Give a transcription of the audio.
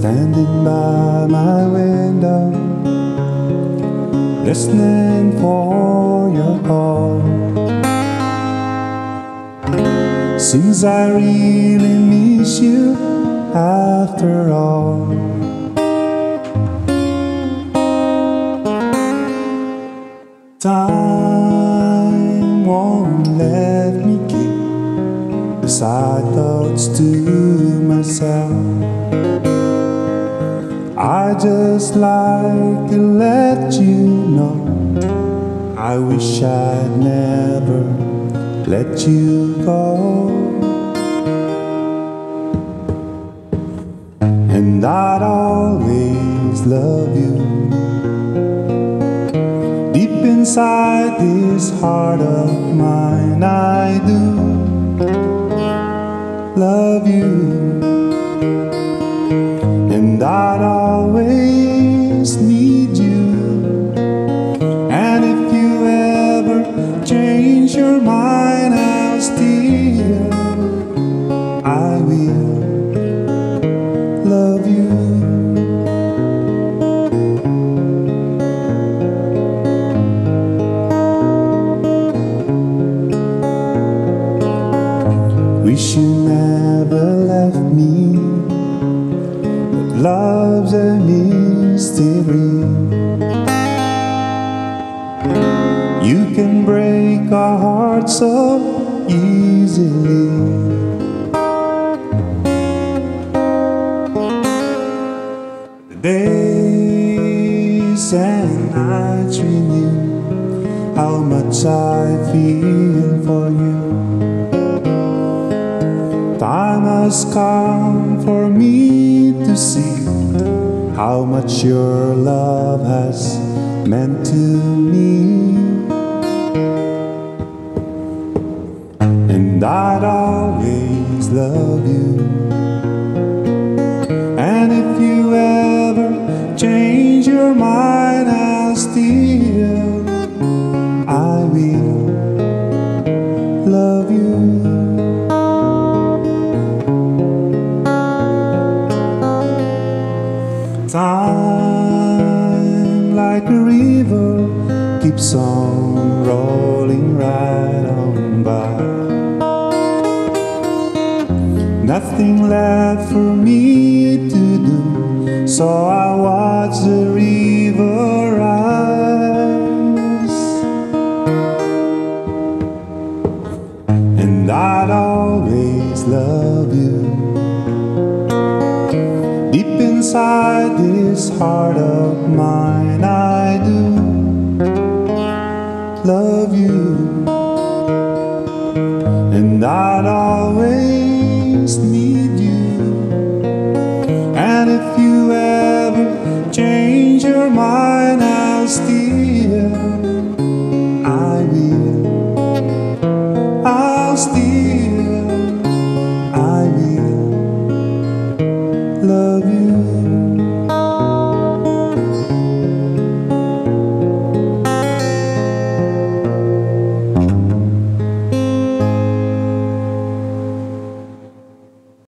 standing by my window, listening for your call. Seems I really miss you after all. Time won't let me keep the side thoughts to myself. I just like to let you know I wish I'd never let you go. And I'd always love you. Deep inside this heart of mine, I do love you. Wish you never left me. But love's a mystery. You can break our hearts so easily. The days and nights renew how much I feel for you. Has come for me to see how much your love has meant to me. On rolling right on by. Nothing left for me to do, so I watch the river rise. And I'd always love you. Deep inside this heart of mine, I love you.